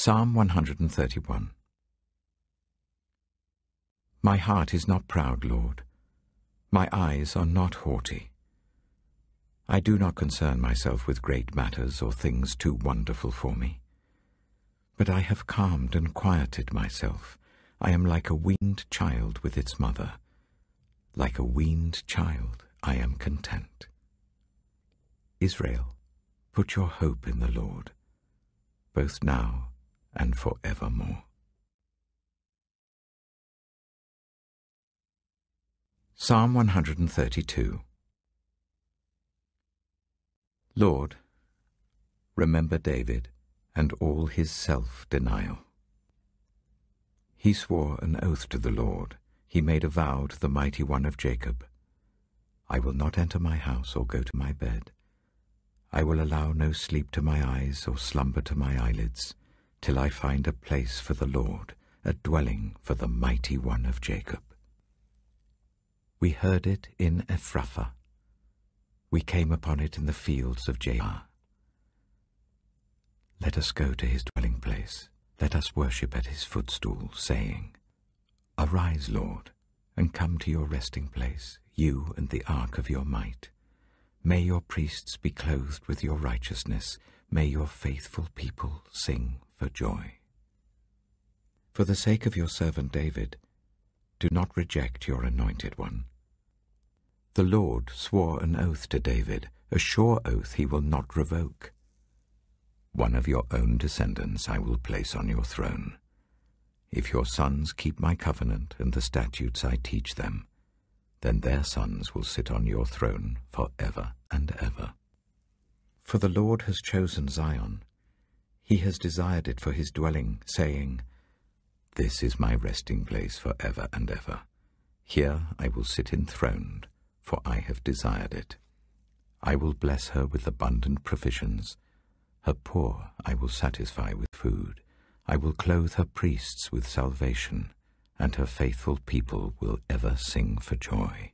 Psalm 131 My heart is not proud, Lord. My eyes are not haughty. I do not concern myself with great matters or things too wonderful for me. But I have calmed and quieted myself. I am like a weaned child with its mother. Like a weaned child, I am content. Israel, put your hope in the Lord, both now and forevermore. Psalm 132 Lord, remember David and all his self-denial. He swore an oath to the Lord. He made a vow to the mighty one of Jacob. I will not enter my house or go to my bed. I will allow no sleep to my eyes or slumber to my eyelids, till I find a place for the Lord, a dwelling for the mighty one of Jacob. We heard it in Ephrathah. We came upon it in the fields of Jaar. Let us go to his dwelling place. Let us worship at his footstool, saying, Arise, Lord, and come to your resting place, you and the ark of your might. May your priests be clothed with your righteousness. May your faithful people sing for joy. For the sake of your servant David, do not reject your anointed one. The Lord swore an oath to David, a sure oath he will not revoke. One of your own descendants I will place on your throne. If your sons keep my covenant and the statutes I teach them, then their sons will sit on your throne for ever and ever. For the Lord has chosen Zion. He has desired it for his dwelling, saying, This is my resting place for ever and ever. Here I will sit enthroned, for I have desired it. I will bless her with abundant provisions. Her poor I will satisfy with food. I will clothe her priests with salvation, and her faithful people will ever sing for joy.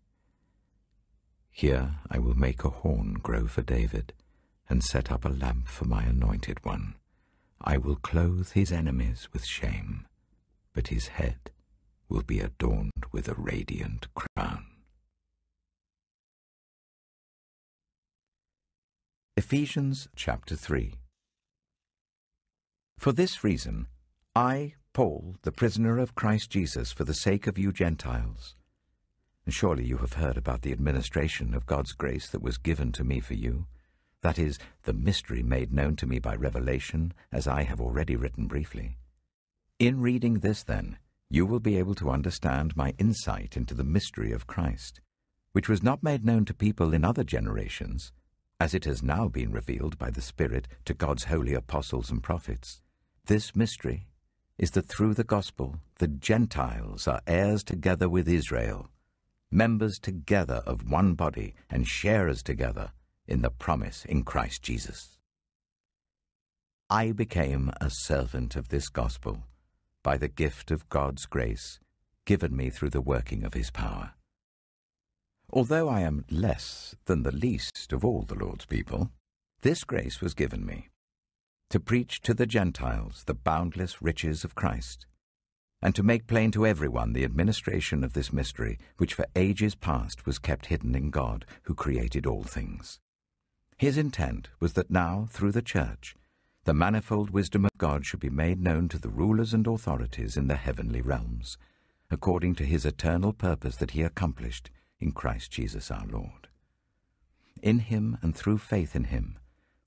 Here I will make a horn grow for David, and set up a lamp for my anointed one. I will clothe his enemies with shame, but his head will be adorned with a radiant crown. Ephesians chapter 3 For this reason, I, Paul, the prisoner of Christ Jesus, for the sake of you Gentiles, and surely you have heard about the administration of God's grace that was given to me for you, that is, the mystery made known to me by revelation, as I have already written briefly. In reading this, then, you will be able to understand my insight into the mystery of Christ, which was not made known to people in other generations, as it has now been revealed by the Spirit to God's holy apostles and prophets. This mystery is that through the gospel the Gentiles are heirs together with Israel, members together of one body and sharers together in the promise in Christ Jesus. I became a servant of this gospel by the gift of God's grace given me through the working of his power. Although I am less than the least of all the Lord's people, this grace was given me to preach to the Gentiles the boundless riches of Christ, and to make plain to everyone the administration of this mystery, which for ages past was kept hidden in God, who created all things. His intent was that now, through the Church, the manifold wisdom of God should be made known to the rulers and authorities in the heavenly realms, according to his eternal purpose that he accomplished in Christ Jesus our Lord. In him and through faith in him,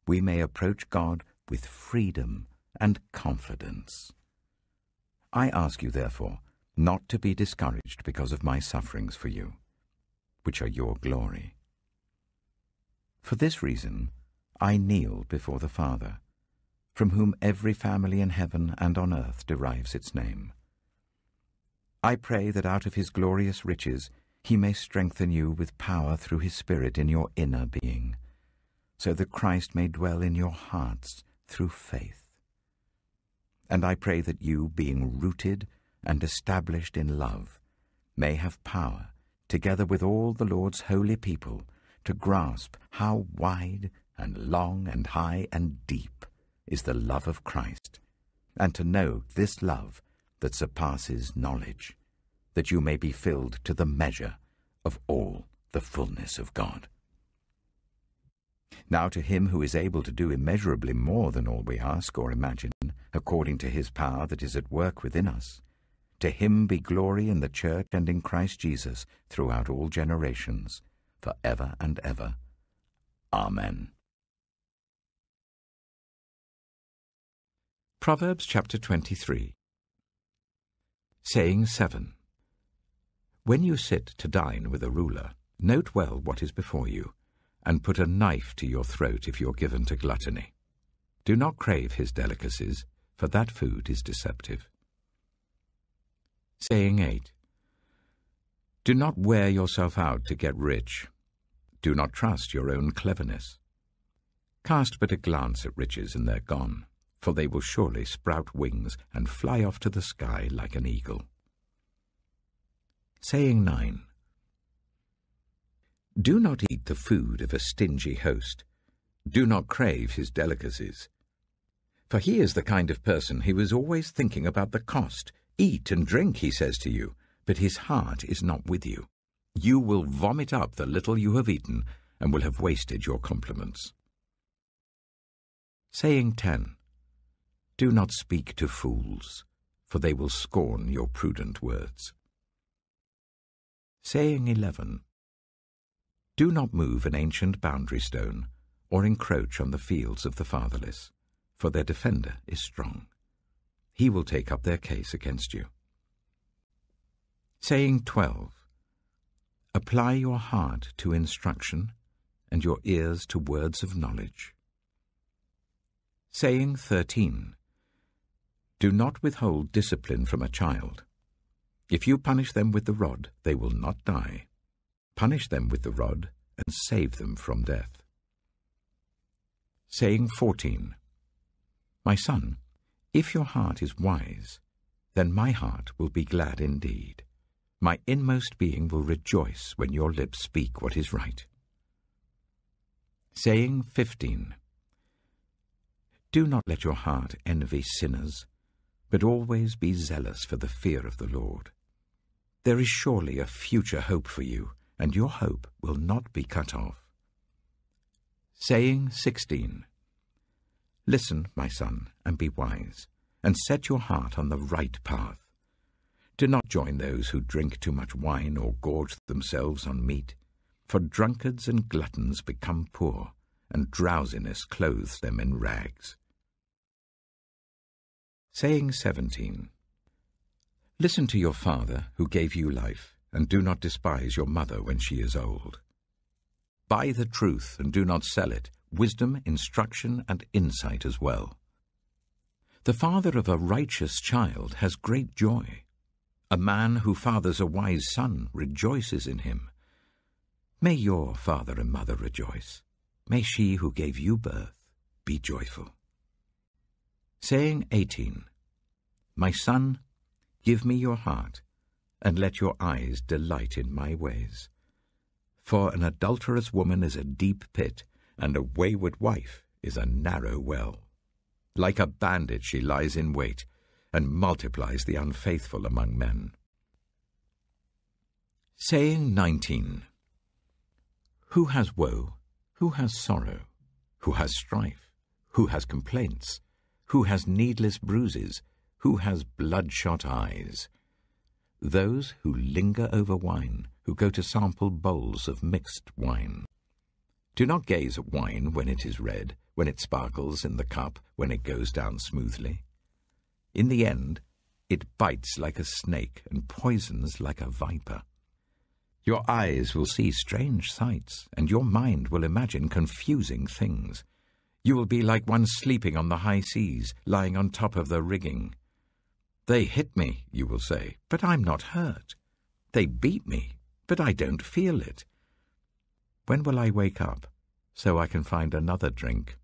we may approach God with freedom and confidence. I ask you, therefore, not to be discouraged because of my sufferings for you, which are your glory. For this reason, I kneel before the Father, from whom every family in heaven and on earth derives its name. I pray that out of his glorious riches he may strengthen you with power through his Spirit in your inner being, so that Christ may dwell in your hearts through faith. And I pray that you, being rooted and established in love, may have power, together with all the Lord's holy people, to grasp how wide and long and high and deep is the love of Christ, and to know this love that surpasses knowledge, that you may be filled to the measure of all the fullness of God. Now to him who is able to do immeasurably more than all we ask or imagine, according to his power that is at work within us, to him be glory in the church and in Christ Jesus throughout all generations, for ever and ever. Amen. Proverbs chapter 23 Saying 7 When you sit to dine with a ruler, note well what is before you, and put a knife to your throat if you're given to gluttony. Do not crave his delicacies, for that food is deceptive. Saying 8 Do not wear yourself out to get rich. Do not trust your own cleverness. Cast but a glance at riches and they're gone for they will surely sprout wings and fly off to the sky like an eagle. Saying 9 Do not eat the food of a stingy host. Do not crave his delicacies. For he is the kind of person who is always thinking about the cost. Eat and drink, he says to you, but his heart is not with you. You will vomit up the little you have eaten and will have wasted your compliments. Saying 10 do not speak to fools, for they will scorn your prudent words. Saying 11 Do not move an ancient boundary stone, or encroach on the fields of the fatherless, for their defender is strong. He will take up their case against you. Saying 12 Apply your heart to instruction, and your ears to words of knowledge. Saying 13 do not withhold discipline from a child. If you punish them with the rod, they will not die. Punish them with the rod and save them from death. Saying 14 My son, if your heart is wise, then my heart will be glad indeed. My inmost being will rejoice when your lips speak what is right. Saying 15 Do not let your heart envy sinners but always be zealous for the fear of the Lord. There is surely a future hope for you, and your hope will not be cut off. Saying 16 Listen, my son, and be wise, and set your heart on the right path. Do not join those who drink too much wine or gorge themselves on meat, for drunkards and gluttons become poor, and drowsiness clothes them in rags. Saying 17 Listen to your father who gave you life, and do not despise your mother when she is old. Buy the truth and do not sell it, wisdom, instruction, and insight as well. The father of a righteous child has great joy. A man who fathers a wise son rejoices in him. May your father and mother rejoice. May she who gave you birth be joyful. Saying 18 My son, give me your heart, and let your eyes delight in my ways. For an adulterous woman is a deep pit, and a wayward wife is a narrow well. Like a bandit she lies in wait, and multiplies the unfaithful among men. Saying 19 Who has woe? Who has sorrow? Who has strife? Who has complaints? who has needless bruises, who has bloodshot eyes. Those who linger over wine, who go to sample bowls of mixed wine. Do not gaze at wine when it is red, when it sparkles in the cup, when it goes down smoothly. In the end, it bites like a snake and poisons like a viper. Your eyes will see strange sights, and your mind will imagine confusing things. You will be like one sleeping on the high seas, lying on top of the rigging. They hit me, you will say, but I'm not hurt. They beat me, but I don't feel it. When will I wake up, so I can find another drink?